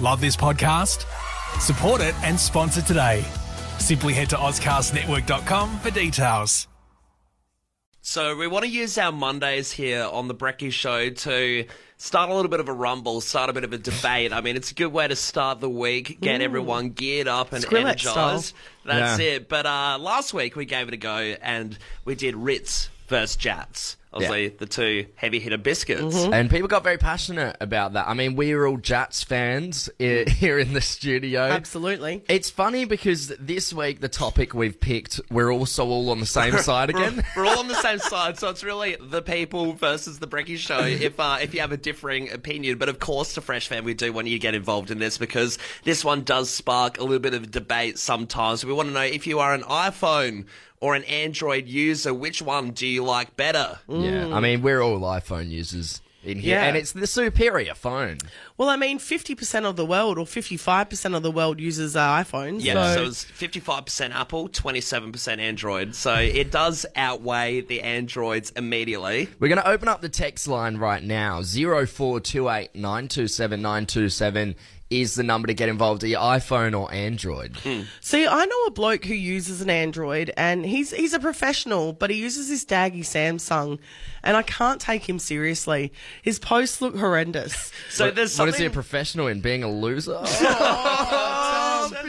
Love this podcast? Support it and sponsor today. Simply head to AuscastNetwork.com for details. So we want to use our Mondays here on the Brecky Show to start a little bit of a rumble, start a bit of a debate. I mean, it's a good way to start the week, get everyone geared up and Skrillex energized. style. That's Yeah. it. But uh, last week we gave it a go and we did Ritz versus Jatz. Obviously, the two heavy hitter biscuits. Mm-hmm. And people got very passionate about that. I mean, we are all Jatz fans mm. here in the studio. Absolutely. It's funny because this week the topic we've picked, we're also all on the same side We're, again. we're all on the same side, so it's really the people versus the Brecky Show. If uh, if you have a differing opinion, but of course, the Fresh fan, we do want you to get involved in this because this one does spark a little bit of debate sometimes. We want to know if you are an iPhone or an Android user, which one do you like better? Mm. Yeah, I mean, we're all iPhone users in here, Yeah. and it's the superior phone. Well, I mean, 50% of the world or 55% of the world uses uh, iPhones. Yeah, so, so it's 55% Apple, 27% Android. So it does outweigh the Androids immediately. We're going to open up the text line right now. 0428 927 927 is the number to get involved. Are you iPhone or Android? Hmm. See, I know a bloke who uses an Android, and he's he's a professional, but he uses this daggy Samsung, and I can't take him seriously. His posts look horrendous. So there's What something. is he, a professional in being a loser?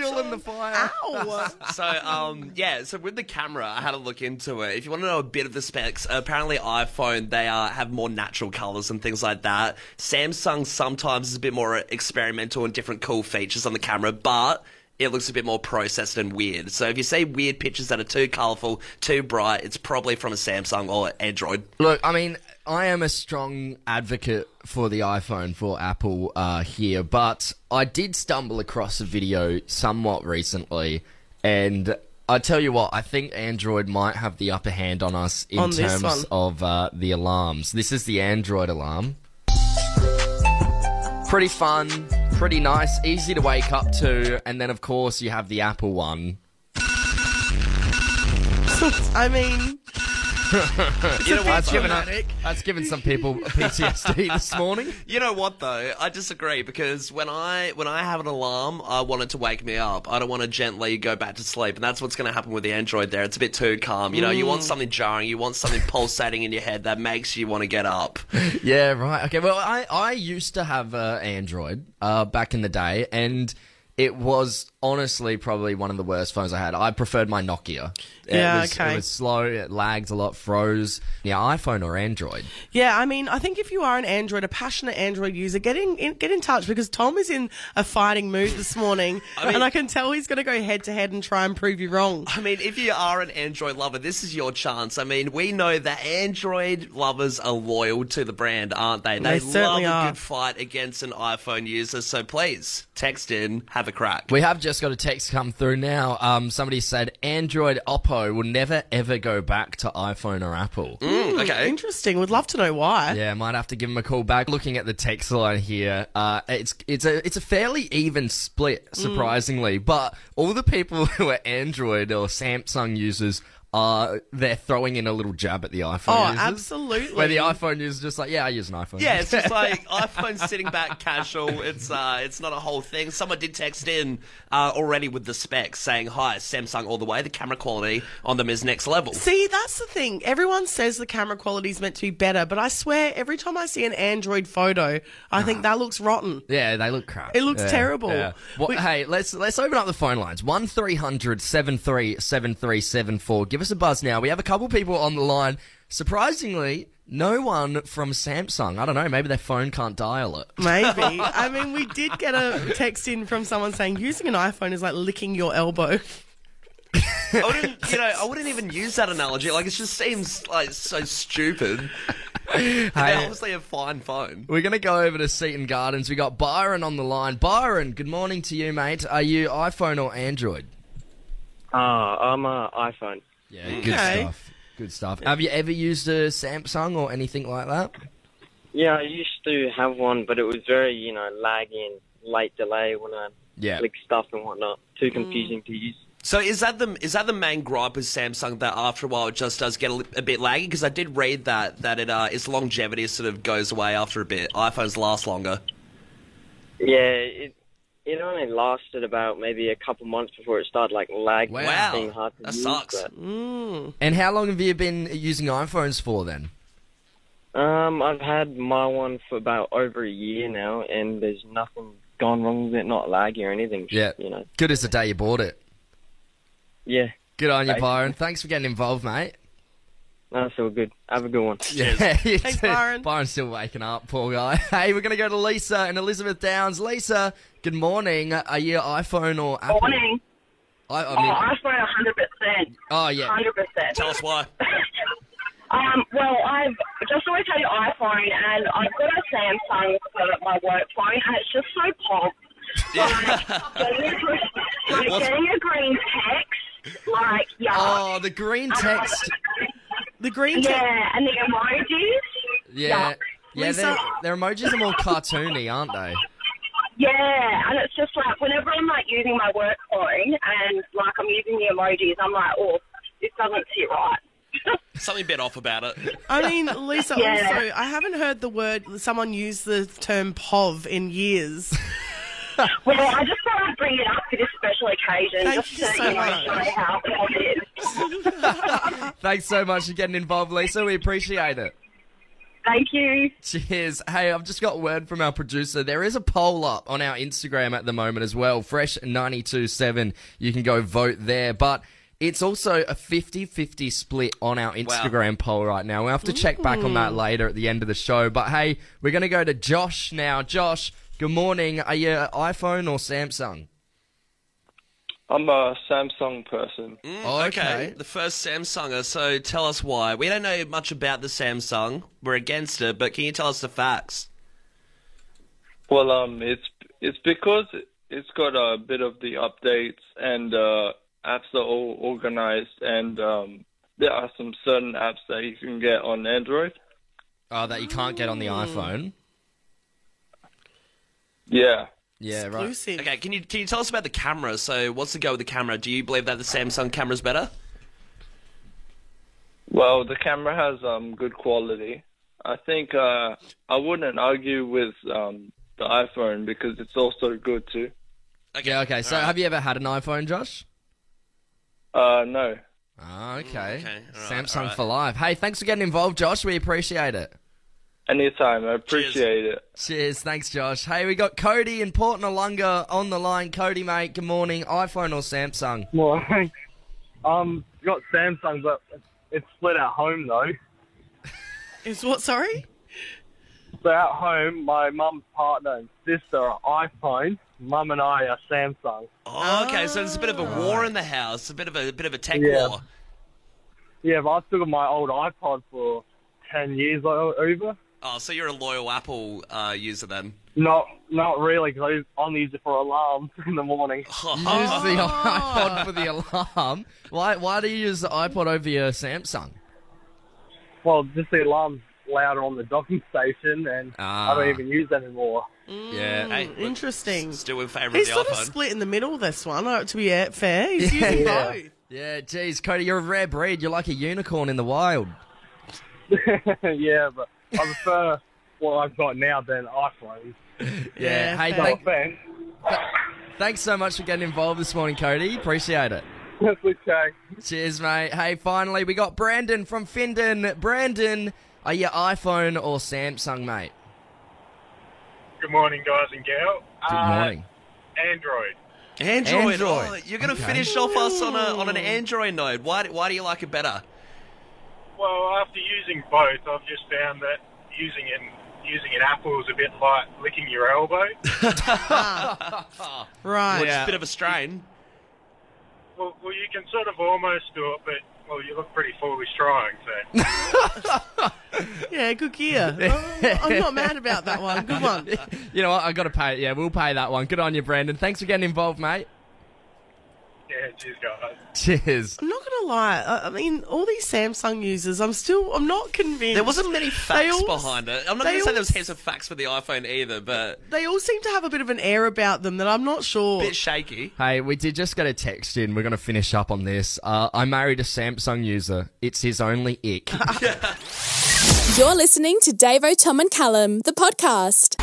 I'm the fire. Ow! So, um, yeah, so with the camera, I had a look into it. If you want to know a bit of the specs, apparently iPhone, they uh, have more natural colors and things like that. Samsung sometimes is a bit more experimental and different cool features on the camera, but it looks a bit more processed and weird. So if you see weird pictures that are too colorful, too bright, it's probably from a Samsung or Android. Look, I mean, I am a strong advocate for the iPhone for Apple uh, here, but I did stumble across a video somewhat recently, and I tell you what, I think Android might have the upper hand on us in On terms of uh, the alarms. This is the Android alarm. Pretty fun, pretty nice, easy to wake up to, and then of course you have the Apple one. I mean, You know what? That's given, that's given some people PTSD this morning. You know what though? I disagree because when I when I have an alarm, I want it to wake me up. I don't want to gently go back to sleep, and that's what's going to happen with the Android. There, it's a bit too calm. You know, you want something jarring, you want something pulsating in your head that makes you want to get up. Yeah, right. Okay. Well, I, I used to have uh, Android uh, back in the day, and it was honestly probably one of the worst phones I had. I preferred my Nokia. Yeah, it was, okay. It was slow. It lagged a lot. Froze. Yeah, iPhone or Android. yeah, I mean, I think if you are an Android, a passionate Android user, get in, in get in touch because Tom is in a fighting mood this morning, mean- and I can tell he's going to go head to head and try and prove you wrong. I mean, if you are an Android lover, this is your chance. I mean, we know that Android lovers are loyal to the brand, aren't they? They love certainly a are. good fight against an iPhone user. So please text in, have a crack. We have just got a text come through now. Um, somebody said Android Oppo will never ever go back to iPhone or Apple. Mm, okay. Interesting. Would love to know why. Yeah, might have to give him a call back. Looking at the text line here, uh, it's it's a it's a fairly even split, Mm. surprisingly. But all the people who are Android or Samsung users are they're throwing in a little jab at the iPhone. Oh, users, absolutely. Where the iPhone is just like, yeah, I use an iPhone. Yeah, it's just like iPhone sitting back casual. It's uh, it's not a whole thing. Someone did text in uh, already with the specs saying, "Hi, Samsung all the way. The camera quality on them is next level." See, that's the thing. Everyone says the camera quality is meant to be better, but I swear every time I see an Android photo, I think that looks rotten. Yeah, they look crap. It looks Yeah, terrible. yeah. Well, We- hey, let's let's open up the phone lines. One 7373 Give us a buzz now. We have a couple people on the line. Surprisingly, no one from Samsung. I don't know. Maybe their phone can't dial it. Maybe. I mean, we did get a text in from someone saying using an iPhone is like licking your elbow. I wouldn't, you know, I wouldn't even use that analogy. Like, it just seems like so stupid. They're obviously a fine phone. We're gonna go over to Seaton Gardens. We got Byron on the line. Byron, good morning to you, mate. Are you iPhone or Android? Ah, I'm a iPhone. Yeah, good Okay. stuff. Good stuff. Have you ever used a Samsung or anything like that? Yeah, I used to have one, but it was very, you know, laggy and late delay when I Yeah. click stuff and whatnot. Too confusing to use. So is that the is that the main gripe with Samsung that after a while it just does get a, a bit laggy? Because I did read that that it uh, its longevity sort of goes away after a bit. iPhones last longer. Yeah, it it only lasted about maybe a couple months before it started like lagging. Wow. being hard to That use. sucks. but- And how long have you been using iPhones for then? Um, I've had my one for about over a year now, and there's nothing gone wrong with it, not laggy or anything. Yeah. You know. Good as the day you bought it. Yeah. Good on you, Byron. Thanks for getting involved, mate. That's all good. Have a good one. Yeah, Thanks, too. Byron. Byron's still waking up, poor guy. Hey, we're going to go to Lisa and Elizabeth Downs. Lisa, good morning. Are you iPhone or Apple? Morning. I, I Oh, iPhone 100%. oh, yeah. 100%. Tell us why. Um, well, I've just always had an iPhone, and I've got a Samsung for my work phone, and it's just so pop. Like, getting, like getting a green text, like, yeah. Oh, the green text. The green text. yeah, and the emojis. Yeah. Yeah, Lisa- their, their emojis are more cartoony, aren't they? Yeah, and it's just like whenever I'm like using my work phone and like I'm using the emojis, I'm like, oh, this doesn't sit right. Something a bit off about it. I mean, Lisa, Yeah. also, I haven't heard the word, someone use the term POV in years. Well, I just thought I'd bring it up for this special occasion, Thank just you to so you know, much. show how pop it is. Thanks so much for getting involved, Lisa. We appreciate it. Thank you. Cheers. Hey, I've just got word from our producer. There is a poll up on our Instagram at the moment as well. Fresh927. You can go vote there. But it's also a 50 50 split on our Instagram poll right now. We'll have to check back on that mm. later at the end of the show. But hey, we're going to go to Josh now. Josh, good morning. Are you iPhone or Samsung? I'm a Samsung person. Oh, okay. The first Samsunger, so tell us why. We don't know much about the Samsung. We're against it, but can you tell us the facts? Well, um, it's it's because it's got a bit of the updates and uh, apps are all organized, and um, there are some certain apps that you can get on Android. Oh, that you can't get on the iPhone. Yeah. Yeah, right. Okay, can you can you tell us about the camera? So, what's the go with the camera? Do you believe that the Samsung camera's better? Well, the camera has um good quality. I think uh, I wouldn't argue with um the iPhone because it's also good too. Okay. Yeah, okay. So alright. have you ever had an iPhone, Josh? Uh, no. Ah, okay. okay, alright, Samsung alright. for life. Hey, thanks for getting involved, Josh. We appreciate it. Anytime. I appreciate it. Cheers. Thanks, Josh. Hey, we got Cody in Port Noarlunga on the line. Cody, mate, good morning. iPhone or Samsung? Morning. Um, got Samsung, but it's split at home though. Is what, sorry? So at home, my mum's partner and sister are iPhone. Mum and I are Samsung. Oh, okay. So there's a bit of a war in the house, a bit of a, bit of a tech Yeah. war. Yeah, but I've still got my old iPod for ten years over. Oh, so you're a loyal Apple uh, user then? Not, not really, because I only use it for alarms in the morning. Use the iPod for the alarm. Why? Why do you use the iPod over your Samsung? Well, just the alarm's louder on the docking station, and I Ah. don't even use that anymore. Yeah. Hey, look, Interesting. Still in favour of He's the sort of iPhone. split in the middle, this one, uh, to be uh, fair. He's using Yeah. both. Yeah. Geez, Cody, you're a rare breed. You're like a unicorn in the wild. yeah, but I prefer what I've got now than iPhone. Yeah, Hey, fair. No thank, offense. thanks so much for getting involved this morning, Cody. Appreciate it. That's okay. Cheers, mate. Hey, finally, we got Brandon from Findon. Brandon, are you iPhone or Samsung, mate? Good morning, guys and gal. Good Uh, morning. Android. Android. Android. Oh, you're going to Okay. finish off us on a on an Android node. Why why do you like it better? Well, after using both, I've just found that using an using an Apple is a bit like licking your elbow. Right. It's a bit of a strain. well, well, you can sort of almost do it, but well, you look pretty foolish trying. So Yeah, good gear. Oh, I'm not mad about that one. Good one. You know what? I've got to pay. Yeah, we'll pay that one. Good on you, Brandon. Thanks for getting involved, mate. Yeah, cheers, guys. Cheers. I'm not gonna lie. I, I mean, all these Samsung users, I'm still, I'm not convinced. There wasn't many facts all- behind it. I'm not they going to say there was heaps of facts for the iPhone either, but They all seem to have a bit of an air about them that I'm not sure. a bit shaky. Hey, we did just get a text in. We're going to finish up on this. Uh, I married a Samsung user. It's his only ick. You're listening to Davo, Tom, and Callum, the podcast.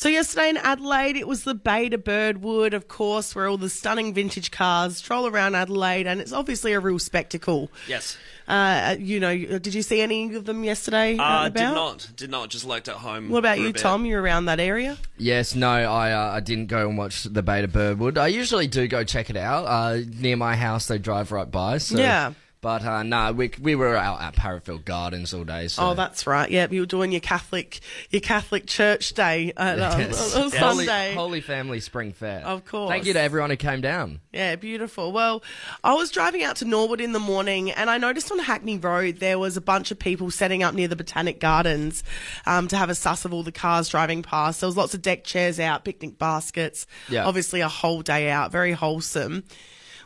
So yesterday in Adelaide, it was the Bay to Birdwood, of course, where all the stunning vintage cars stroll around Adelaide, and it's obviously a real spectacle. Yes. Uh, you know, did you see any of them yesterday? out Uh, and did not. Did not. Just lurked at home. What about you. Tom? You're around that area? Yes, no, I uh, I didn't go and watch the Bay to Birdwood. I usually do go check it out. Uh, near my house, they drive right by. So, Yeah. But uh, no, we we were out at Parafield Gardens all day. So. Oh, that's right. Yeah, you were doing your Catholic your Catholic Church Day um, Yes. on, on Holy, Sunday. Holy Family Spring Fair. Of course. Thank you to everyone who came down. Yeah, beautiful. Well, I was driving out to Norwood in the morning and I noticed on Hackney Road there was a bunch of people setting up near the Botanic Gardens um, to have a suss of all the cars driving past. There was lots of deck chairs out, picnic baskets. Yeah. Obviously, a whole day out, very wholesome.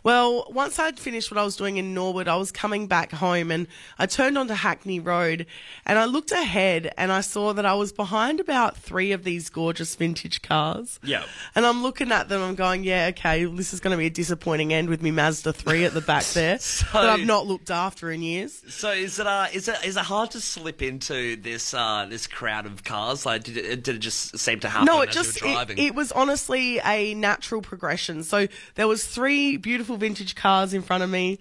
Well, once I'd finished what I was doing in Norwood, I was coming back home and I turned onto Hackney Road and I looked ahead and I saw that I was behind about three of these gorgeous vintage cars. Yeah. And I'm looking at them, I'm going, yeah, okay, this is going to be a disappointing end with me Mazda 3 at the back there that I've not looked after in years. So is it uh is it is it hard to slip into this uh this crowd of cars? Like did it did it just seem to happen No, it just it, it was honestly a natural progression. So there was three beautiful vintage cars in front of me,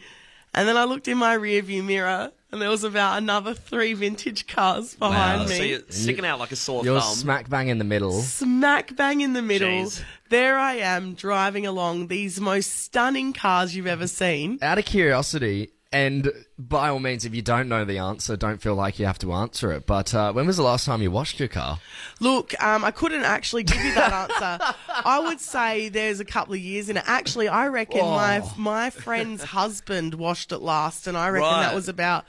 and then I looked in my rear view mirror, and there was about another three vintage cars behind Wow. me. so you're sticking out like a sore You're thumb. smack bang in the middle. Smack bang in the middle. Jeez. There I am driving along these most stunning cars you've ever seen. Out of curiosity, and by all means, if you don't know the answer, don't feel like you have to answer it. But uh, when was the last time you washed your car? Look, um, I couldn't actually give you that answer. I would say there's a couple of years in it. Actually, I reckon my Oh. my friend's husband washed it last, and I reckon Right. that was about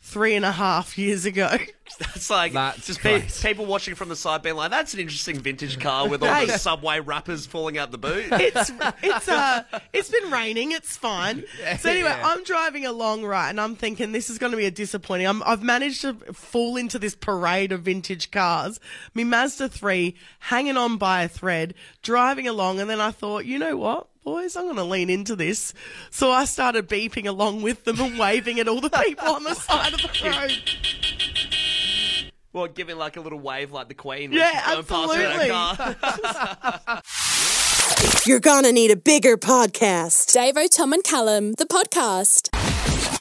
three and a half years ago. That's like That's just pe- great. people watching from the side being like, "That's an interesting vintage car with all Hey. the subway wrappers falling out the boot." It's it's uh it's been raining. It's fine. So anyway, Yeah. I'm driving along right, and I'm thinking this is going to be a disappointing. I'm, I've managed to fall into this parade of vintage cars. Me Mazda three hanging on by a thread, driving along, and then I thought, you know what? Boys, I'm going to lean into this. So I started beeping along with them and waving at all the people on the side of the road. well, giving like a little wave like the Queen. Yeah, she's going past in her absolutely. You're gonna need a bigger podcast. Dave Tom and Callum, the podcast.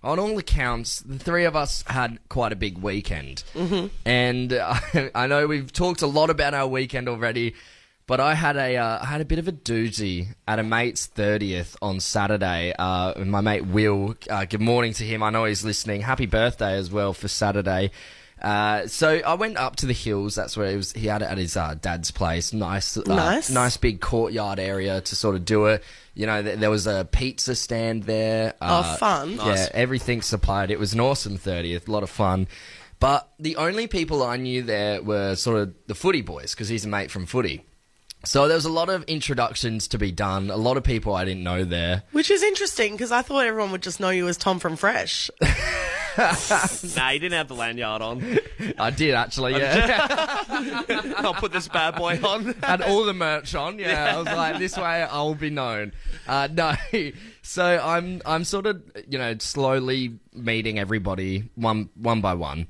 On all accounts, the three of us had quite a big weekend. Mm-hmm. And uh, I know we've talked a lot about our weekend already, but I had a uh, I had a bit of a doozy at a mate's thirtieth on Saturday. Uh, my mate Will, uh, good morning to him. I know he's listening. Happy birthday as well for Saturday. Uh, so I went up to the hills. That's where he was. He had it at his uh, dad's place. Nice, uh, Nice. nice big courtyard area to sort of do it. You know, th- there was a pizza stand there. Oh, fun. Yeah, everything supplied. It was an awesome 30th, a lot of fun. But the only people I knew there were sort of the footy boys, because he's a mate from footy. So there was a lot of introductions to be done, a lot of people I didn't know there. Which is interesting because I thought everyone would just know you as Tom from Fresh. nah, you didn't have the lanyard on. I did actually, yeah. I'll put this bad boy on. Had all the merch on, yeah. I was like, this way I'll be known. Uh, no, so I'm I'm sort of you know slowly meeting everybody one one by one,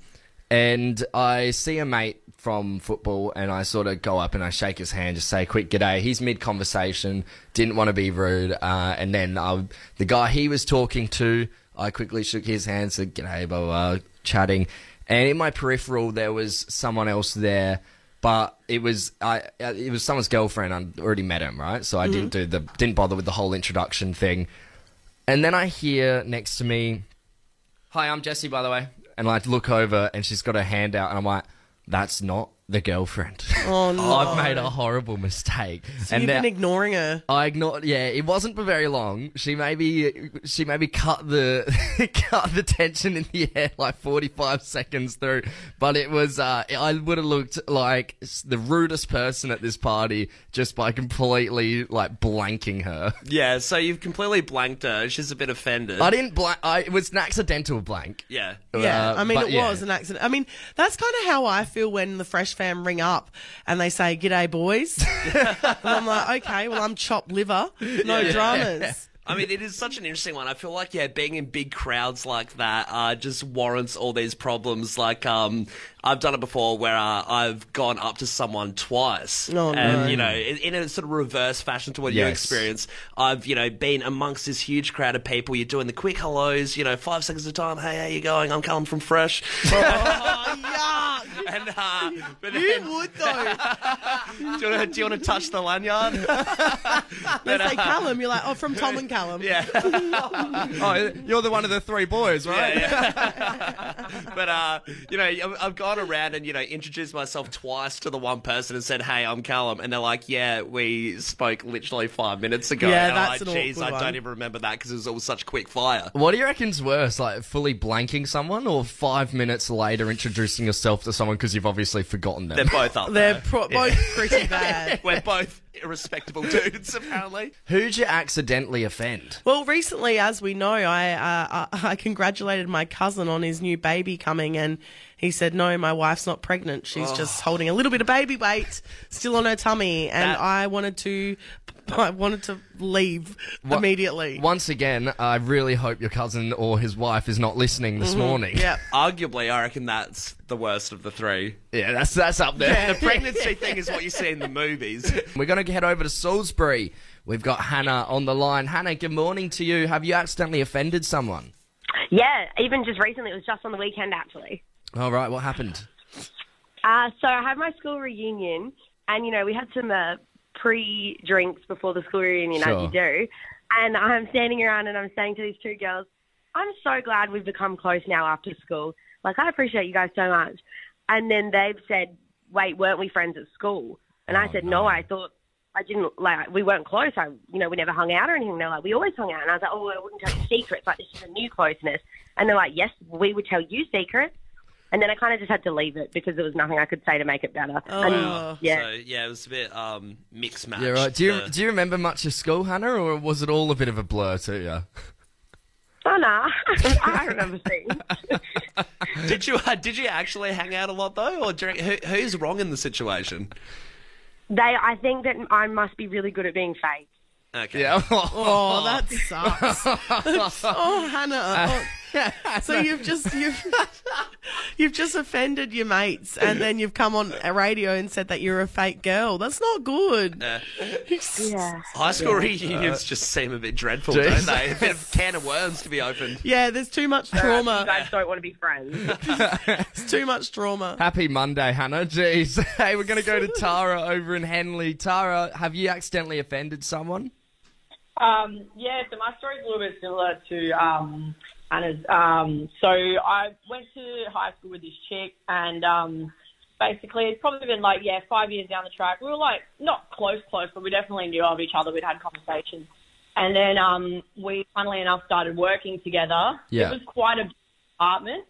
and I see a mate from football, and I sort of go up and I shake his hand, just say quick g'day. He's mid conversation, didn't want to be rude, uh, and then I, the guy he was talking to, I quickly shook his hand, said g'day, blah blah, blah chatting, and in my peripheral there was someone else there but it was I uh, it was someone's girlfriend. I already met him, right? So I didn't do the didn't bother with the whole introduction thing. And then I hear next to me, "Hi, I'm Jesse, by the way." And I look over, and she's got her hand out, and I'm like, "That's not the girlfriend." Oh no! I've made a horrible mistake. and You've now- been ignoring her. I ignored. Yeah, it wasn't for very long. She maybe she maybe cut the cut the tension in the air like forty five seconds through, but it was. Uh, I would have looked like the rudest person at this party just by completely like blanking her. Yeah, so you've completely blanked her. She's a bit offended. I didn't blank. I, it was an accidental blank. Yeah. Yeah, Uh, I mean, it yeah. was an accident. I mean, that's kind of how I feel when the Fresh fam ring up and they say, G'day, boys. and I'm like, okay, well, I'm chopped liver. No Yeah. dramas. I mean, it is such an interesting one. I feel like, yeah, being in big crowds like that uh, just warrants all these problems. Like, um, I've done it before where uh, I've gone up to someone twice. Oh, and, no. you know, in, in a sort of reverse fashion to what you Yes. experience, I've, you know, been amongst this huge crowd of people. You're doing the quick hellos, you know, five seconds at a time. Hey, how you going? I'm Callum from Fresh. Oh, yuck. and, uh, but You then- would though. do you want to do you want to touch the lanyard? They say Callum, you're like, oh, from Tom and Callum. yeah. oh, you're the one of the three boys, right? Yeah, yeah. but uh, you know, I've- I've gone around and you know introduced myself twice to the one person and said, "Hey, I'm Callum," and they're like, "Yeah, we spoke literally five minutes ago." Yeah, and I'm that's like, an "Geez, awkward I one." don't even remember that because it was all such quick fire." What do you reckon's worse, like fully blanking someone, or five minutes later introducing yourself to someone because you've obviously forgotten them? They're both up They're there. pro- both pretty bad. We're both respectable dudes, apparently. Who'd you accidentally offend? Well, recently, as we know, I, uh, I I congratulated my cousin on his new baby coming, and he said, "No, my wife's not pregnant. She's just oh. holding a little bit of baby weight still on her tummy." And That- I wanted to, I wanted to leave Wha- immediately. Once again, I really hope your cousin or his wife is not listening this mm-hmm. morning. Yeah. Arguably, I reckon that's the worst of the three. yeah, that's that's up there. The pregnancy thing is what you see in the movies. We're going to head over to Salisbury. We've got Hannah on the line. Hannah, good morning to you. Have you accidentally offended someone? Yeah, even just recently, it was just on the weekend actually. All right, what happened? Uh, so I had my school reunion, and you know we had some uh, pre-drinks before the school reunion, Sure. as you do. And I'm standing around and I'm saying to these two girls, "I'm so glad we've become close now after school. Like I appreciate you guys so much." And then they've said, "Wait, weren't we friends at school?" And I said, "No, I thought." I didn't like we weren't close. I you know we never hung out or anything. They're like we always hung out, and I was like, oh, I wouldn't tell you secrets. Like this is a new closeness. And they're like, yes, we would tell you secrets. And then I kind of just had to leave it because there was nothing I could say to make it better. Oh. and, yeah. So yeah, it was a bit um, mixed match. Yeah, right. Do you The- do you remember much of school, Hannah, or was it all a bit of a blur to you? Oh no, I remember things. Did you uh, did you actually hang out a lot though, or do you, who, who's wrong in the situation? They, I think that I must be really good at being fake. Okay. Yeah. Oh, that sucks. oh, Hannah. Oh. So you've just you've you've just offended your mates, and then you've come on a radio and said that you're a fake girl. That's not good. Uh, Yeah. high school reunions just seem a bit dreadful, Jeez. don't they? A bit of can of worms to be opened. Yeah, there's too much You trauma. guys don't want to be friends. it's too much trauma. Happy Monday, Hannah. Jeez. Hey, we're going to go to Tara over in Henley. Tara, have you accidentally offended someone? Um, yeah, so my story's a little bit similar to um, Anna's. Um, so I went to high school with this chick, and um, basically it's probably been like, yeah, five years down the track. We were like, not close, close, but we definitely knew of each other. We'd had conversations. And then um, we, funnily enough, started working together. Yeah. It was quite a big apartment.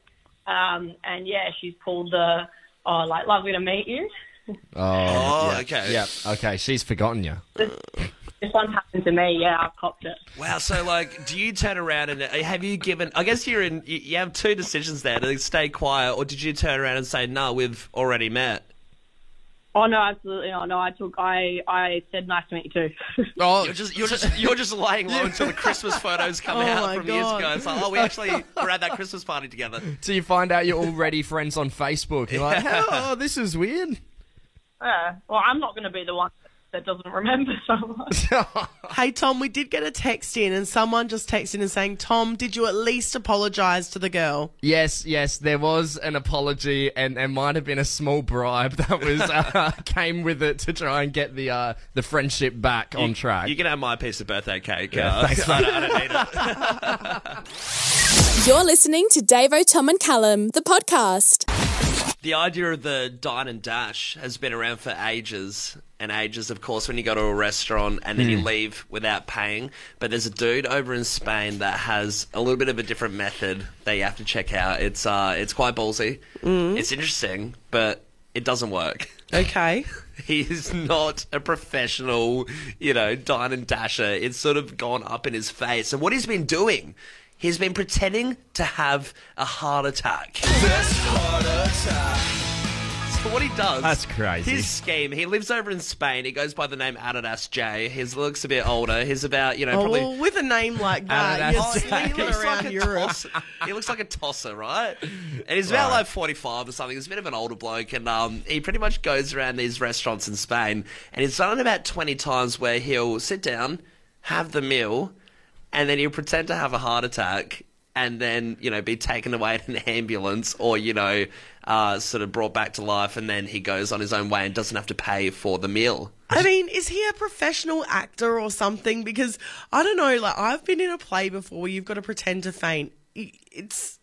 Um, and yeah, she's pulled the, oh, like, lovely to meet you. Oh, Oh, yeah. okay. Yeah, okay. She's forgotten you. This one happened to me. Yeah, I've copped it. Wow. So, like, do you turn around and uh, have you given? I guess you're in. You you have two decisions there: to stay quiet, or did you turn around and say, "No, we've already met"? Oh no, absolutely not. No, I took. I I said nice to meet you too. Oh, You're just you're just you're just laying low until the Christmas photos come Oh out my from years God. ago. It's like, oh, we actually were at that Christmas party together. so you find out you're already friends on Facebook. You're like, oh, this is weird. Yeah. Well, I'm not going to be the one that doesn't remember so much. Hey Tom, we did get a text in, and someone just texted in saying, "Tom, did you at least apologise to the girl?" Yes, yes, there was an apology, and there might have been a small bribe that was uh, came with it to try and get the uh, the friendship back on track. You can have my piece of birthday cake. Yeah, uh, thanks, I, don't, I don't need it. You're listening to Davo, Tom, and Callum, the podcast. The idea of the dine and dash has been around for ages and ages. Of course, when you go to a restaurant and then you leave without paying. But there's a dude over in Spain that has a little bit of a different method that you have to check out. It's uh, it's quite ballsy. It's interesting, but it doesn't work. Okay. He's not a professional, you know, dine and dasher. It's sort of gone up in his face. And what he's been doing, he's been pretending to have a heart attack. So what he does? That's crazy. His scheme. He lives over in Spain. He goes by the name Adidas J. His looks a bit older. He's about you know Oh, probably. well, with a name like that, Adidas you're J. He looks like a tosser. He looks like a tosser, right? And he's about Right. like 45 or something. He's a bit of an older bloke, and um, he pretty much goes around these restaurants in Spain, and he's done it about 20 times where he'll sit down, have the meal, and then he'll pretend to have a heart attack, and then you know be taken away in an ambulance, or you know, uh, sort of brought back to life, and then he goes on his own way and doesn't have to pay for the meal. I mean, is he a professional actor or something? Because I don't know. Like I've been in a play before where you've got to pretend to faint. It's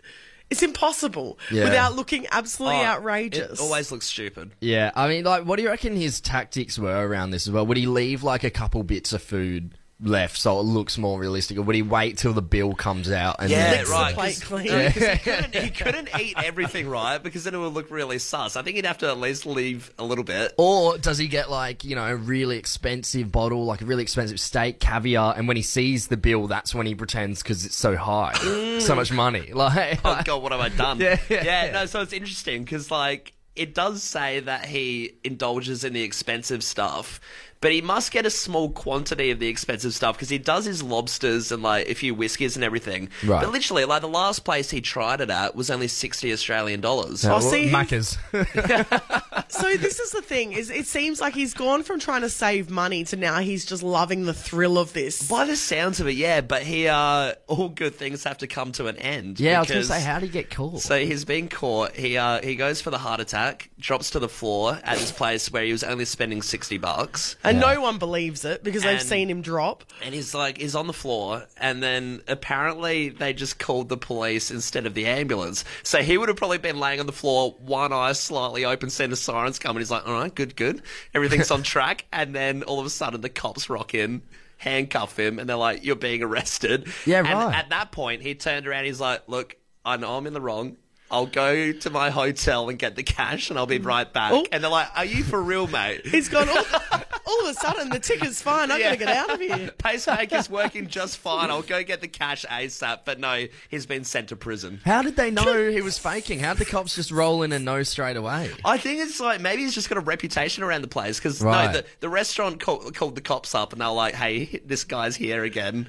it's impossible Yeah. without looking absolutely Oh, outrageous. It always looks stupid. Yeah, I mean, like, what do you reckon his tactics were around this as well? Would he leave like a couple bits of food left so it looks more realistic, or would he wait till the bill comes out and Yeah, then... right. plate 'cause- clean. no, 'cause he, couldn't, he couldn't eat everything, right? Because then it would look really sus. I think he'd have to at least leave a little bit. Or does he get like you know a really expensive bottle, like a really expensive steak, caviar, and when he sees the bill, that's when he pretends because it's so high, so mm. much money. Like, oh god, what have I done? Yeah. yeah. No, so it's interesting because like it does say that he indulges in the expensive stuff, but he must get a small quantity of the expensive stuff because he does his lobsters and like a few whiskies and everything. Right. But literally, like the last place he tried it at was only sixty Australian dollars. Oh, see, he- Macca's. so this is the thing: is it seems like he's gone from trying to save money to now he's just loving the thrill of this. By the sounds of it, yeah, but he uh all good things have to come to an end. yeah, I was gonna say, how did he get caught? So he's been caught. He uh, he goes for the heart attack, drops to the floor at this place where he was only spending sixty bucks, And no one believes it because they've And- seen him drop. and he's like he's on the floor, and then apparently they just called the police instead of the ambulance. So he would have probably been laying on the floor, one eye slightly open, seeing the sirens come, and he's like, "All right, good, good, everything's on track." And then all of a sudden, the cops rock in. Handcuff him, and they're like, "You're being arrested." Yeah, and right. At that point, he turned around. He's like, "Look, I know I'm in the wrong. I'll go to my hotel and get the cash, and I'll be right back." Oh. And they're like, "Are you for real, mate?" He's gone. Oh, all, all of a sudden, the ticker's fine. I'm gonna get out of here. Pacemaker's working just fine. I'll go get the cash ASAP. But no, he's been sent to prison. How did they know he was faking? How did the cops just roll in and know straight away? I think it's like maybe he's just got a reputation around the place because Right. no, the, the restaurant call, called the cops up and they're like, "Hey, this guy's here again.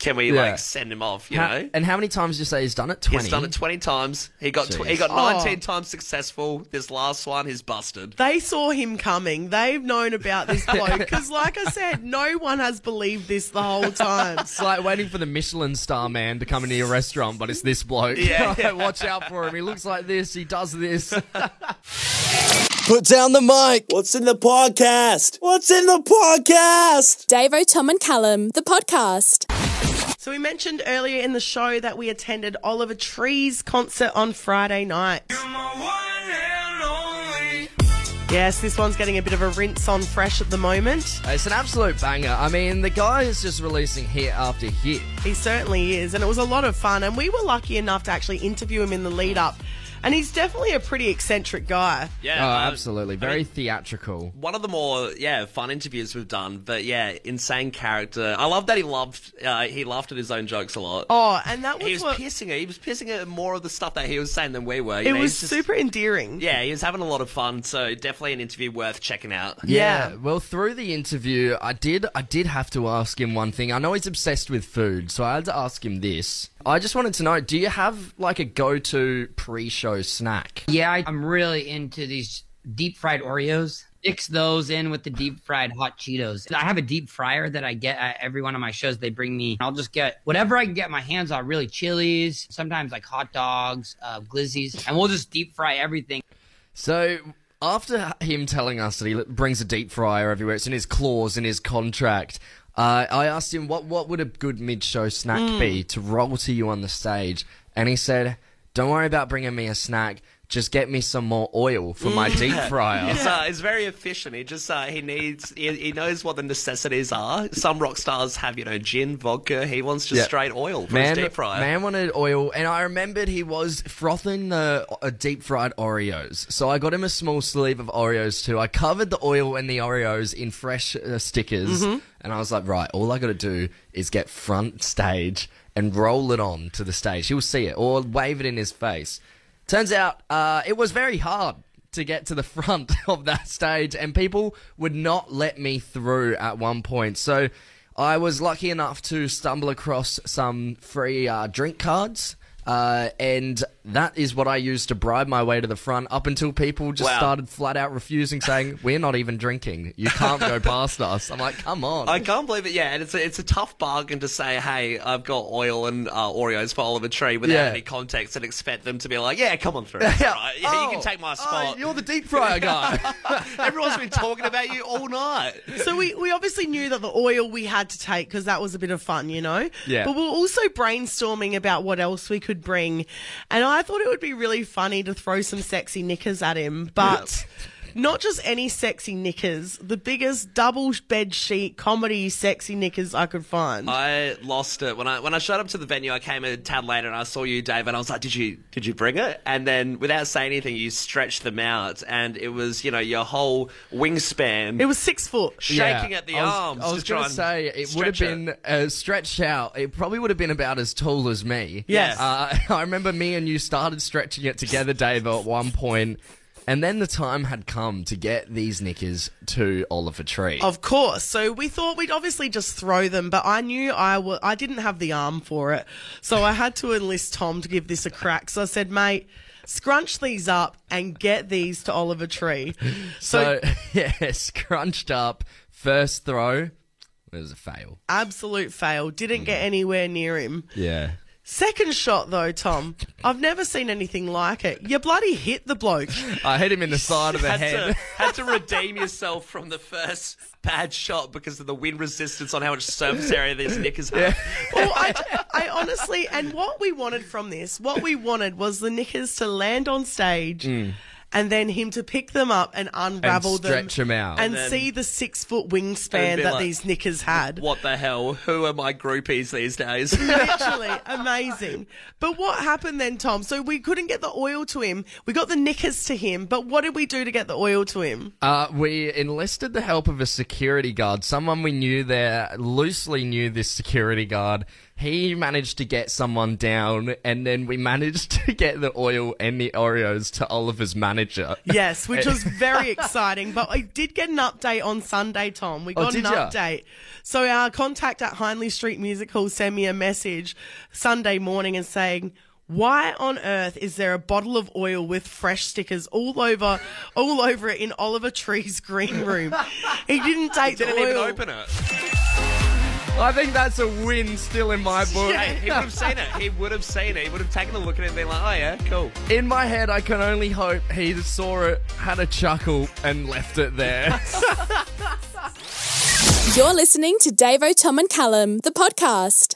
Can we Yeah. like send him off?" You How- know. and how many times did you say he's done it? Twenty. He's done it twenty times. He got tw- he got Oh. nineteen times successful. This last one, he's busted. They saw him coming. They've known about this bloke because, like I said, no one has believed this the whole time. It's like waiting for the Michelin star man to come into your restaurant, but it's this bloke. Yeah, yeah. Watch out for him. He looks like this. He does this. Put down the mic. What's in the podcast? What's in the podcast? Davo, Tom, and Callum, the podcast. So we mentioned earlier in the show that we attended Oliver Tree's concert on Friday night. Yes, this one's getting a bit of a rinse on fresh at the moment. it's an absolute banger. I mean, the guy is just releasing hit after hit. He certainly is, and it was a lot of fun. And we were lucky enough to actually interview him in the lead up. And he's definitely a pretty eccentric guy. Yeah, oh, uh, absolutely. Very theatrical. one of the more yeah fun interviews we've done. But yeah, insane character. I love that he loved uh, he laughed at his own jokes a lot. Oh, and that was, he was what, pissing it. He was pissing at more of the stuff that he was saying than we were. you it know, was just- super endearing. Yeah, he was having a lot of fun. So definitely an interview worth checking out. Yeah. Well, through the interview, I did I did have to ask him one thing. I know he's obsessed with food, so I had to ask him this. I just wanted to know, do you have like a go-to pre-show snack? Yeah, I, I'm really into these deep fried Oreos. Mix those in with the deep fried hot Cheetos. I have a deep fryer that I get at every one of my shows. They bring me. I'll just get whatever I can get my hands on. Really, chilies, sometimes like hot dogs, uh, glizzies, and we'll just deep fry everything. So after him telling us that he brings a deep fryer everywhere, it's in his clause in his contract. Uh, I asked him what what would a good mid-show snack Hmm. be to roll to you on the stage, and he said, "Don't worry about bringing me a snack. Just get me some more oil for my deep fryer." It's, uh, it's very efficient. He just uh, he needs he, he knows what the necessities are. Some rock stars have you know gin, vodka. He wants just Yeah. straight oil for Man, his deep fryer. man wanted oil, and I remembered he was frothing the uh, deep fried Oreos. So I got him a small sleeve of Oreos too. I covered the oil and the Oreos in fresh uh, stickers, Mm-hmm. and I was like, right, all I got to do is get front stage and roll it on to the stage. He'll see it or wave it in his face. Turns out uh, it was very hard to get to the front of that stage, and people would not let me through at one point. So I was lucky enough to stumble across some free uh, drink cards. Uh, and that is what I used to bribe my way to the front up until people just Wow. started flat out refusing, saying, We're not even drinking. You can't go past us. I'm like, Come on. I can't believe it. Yeah, and it's a, it's a tough bargain to say, hey, I've got oil and uh, Oreos for Oliver Tree without Yeah. any context and expect them to be like, yeah, come on through. It's all right. Yeah, you can take my spot. Oh, you're the deep fryer guy. Everyone's been talking about you all night. So we, we obviously knew that the oil we had to take because that was a bit of fun, you know? Yeah. But we we're also brainstorming about what else we could bring. And I thought it would be really funny to throw some sexy knickers at him. But not just any sexy knickers, the biggest double bed sheet comedy sexy knickers I could find. I lost it when I when I showed up to the venue. I came a tad later and I saw you, Dave, and I was like, "Did you did you bring it?" And then without saying anything, you stretched them out, and it was you know your whole wingspan. It was six foot, shaking Yeah. at the I was, arms. I was going to say it would have been uh, stretched out. It probably would have been about as tall as me. Yes. Uh, I remember me and you started stretching it together, Dave, at one point, and then the time had come to get these knickers to Oliver Tree. Of course. So we thought we'd obviously just throw them, but I knew I w- I didn't have the arm for it. So I had to enlist Tom to give this a crack. So I said, mate, scrunch these up and get these to Oliver Tree. So, yeah, scrunched up. First throw, it was a fail. absolute fail. Didn't get mm. anywhere near him. Yeah. Second shot though, Tom. I've never seen anything like it. You bloody hit the bloke. I hit him in the side of the had head. to, had to redeem yourself from the first bad shot because of the wind resistance on how much surface area these knickers have. well, I, I honestly, and what we wanted from this, what we wanted was the knickers to land on stage. Mm. And then him to pick them up and unravel them, stretch 'em out. and, And see the six foot wingspan that like, these knickers had. What the hell? Who are my groupies these days? Literally amazing. But what happened then, Tom? So we couldn't get the oil to him. We got the knickers to him, but what did we do to get the oil to him? Uh, we enlisted the help of a security guard, someone we knew there, loosely knew this security guard. He managed to get someone down, and then we managed to get the oil and the Oreos to Oliver's manager. Yes, which was very exciting. But I did get an update on Sunday, Tom. We Oh, got did an ya? update. So our contact at Hindley Street Music Hall sent me a message Sunday morning and saying, why on earth is there a bottle of oil with fresh stickers all over all over it in Oliver Tree's green room? He didn't take he Didn't the even open it. I think that's a win still in my book. Hey, he would have seen it. He would have seen it. He would have taken a look at it and been like, oh yeah, cool. In my head, I can only hope he saw it, had a chuckle, and left it there. You're listening to Davo, Tom, and Callum, the podcast.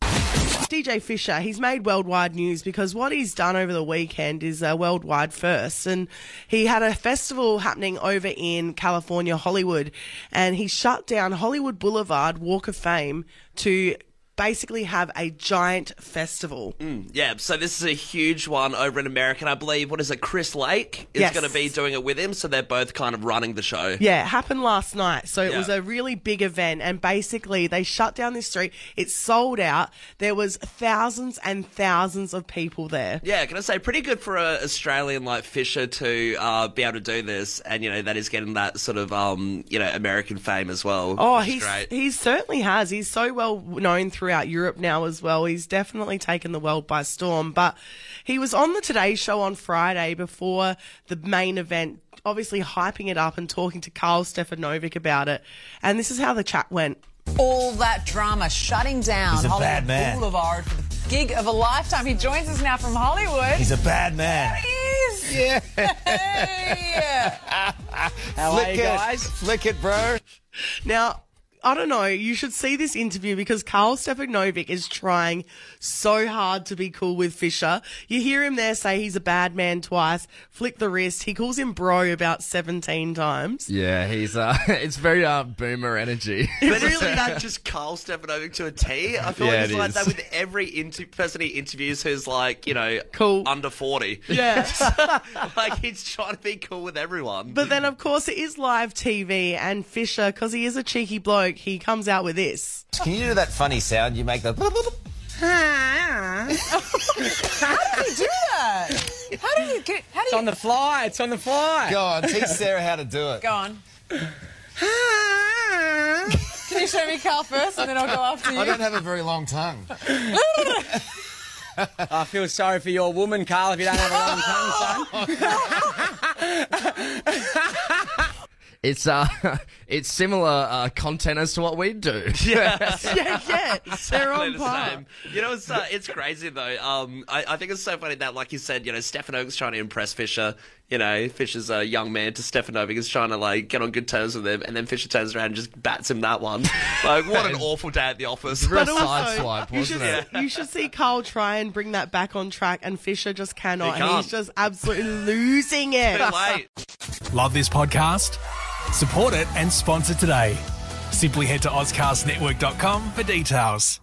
DJ Fisher, he's made worldwide news because what he's done over the weekend is a worldwide first. And he had a festival happening over in California, Hollywood, and he shut down Hollywood Boulevard Walk of Fame to basically have a giant festival. Yeah, so this is a huge one over in America. And I believe, what is it, Chris Lake is Yes. going to be doing it with him. So they're both kind of running the show. Yeah, it happened last night. So it Yeah. was a really big event and basically they shut down this street. It sold out. There was thousands and thousands of people there. Yeah, can I say, pretty good for a Australian like Fisher to uh, be able to do this, and you know that is getting that sort of um, you know American fame as well. Oh, he's great. he certainly has. He's so well known throughout Europe now as well. He's definitely taken the world by storm. But he was on the Today Show on Friday before the main event, obviously hyping it up and talking to Karl Stefanovic about it. And this is how the chat went. all that drama shutting down He's a Hollywood bad man. Boulevard for the gig of a lifetime. He joins us now from Hollywood. He's a bad man. He is. Yeah. Hey. How are you guys? Flick it, bro. Now, I don't know. You should see this interview because Karl Stefanovic is trying so hard to be cool with Fisher. You hear him there say he's a bad man twice, flick the wrist. He calls him bro about 17 times. yeah, he's uh, it's very uh, boomer energy. But isn't that just Karl Stefanovic to a T? I feel Yeah, like it's it like is. that with every inter- person he interviews who's like, you know, cool under 40. Yeah. like he's trying to be cool with everyone. But then, of course, it is live TV, and Fisher, because he is a cheeky bloke, he comes out with this. Can you do that funny sound? You make the. How did you do that? How do you get? How do It's you? on the fly. It's on the fly. Go on, teach Sarah how to do it. Go on. Can you show me Karl first, and then I'll go after you? I don't have a very long tongue. I feel sorry for your woman, Karl, if you don't have a long tongue, son. It's uh, it's similar uh, content as to what we do. Yeah. yeah, yeah. They're Exactly on the par. same. You know, it's uh, it's crazy though. Um, I, I think it's so funny that, like you said, you know, Stefanovic trying to impress Fisher. You know, Fisher's a young man to Stefanovic is trying to like get on good terms with him, and then Fisher turns around and just bats him that one. Like, what an awful day at the office. Real But also, you should, you should see Karl try and bring that back on track, and Fisher just cannot. He and can't. he's just absolutely losing it. Too late. Love this podcast? Support it and sponsor today. Simply head to AuscastNetwork.com for details.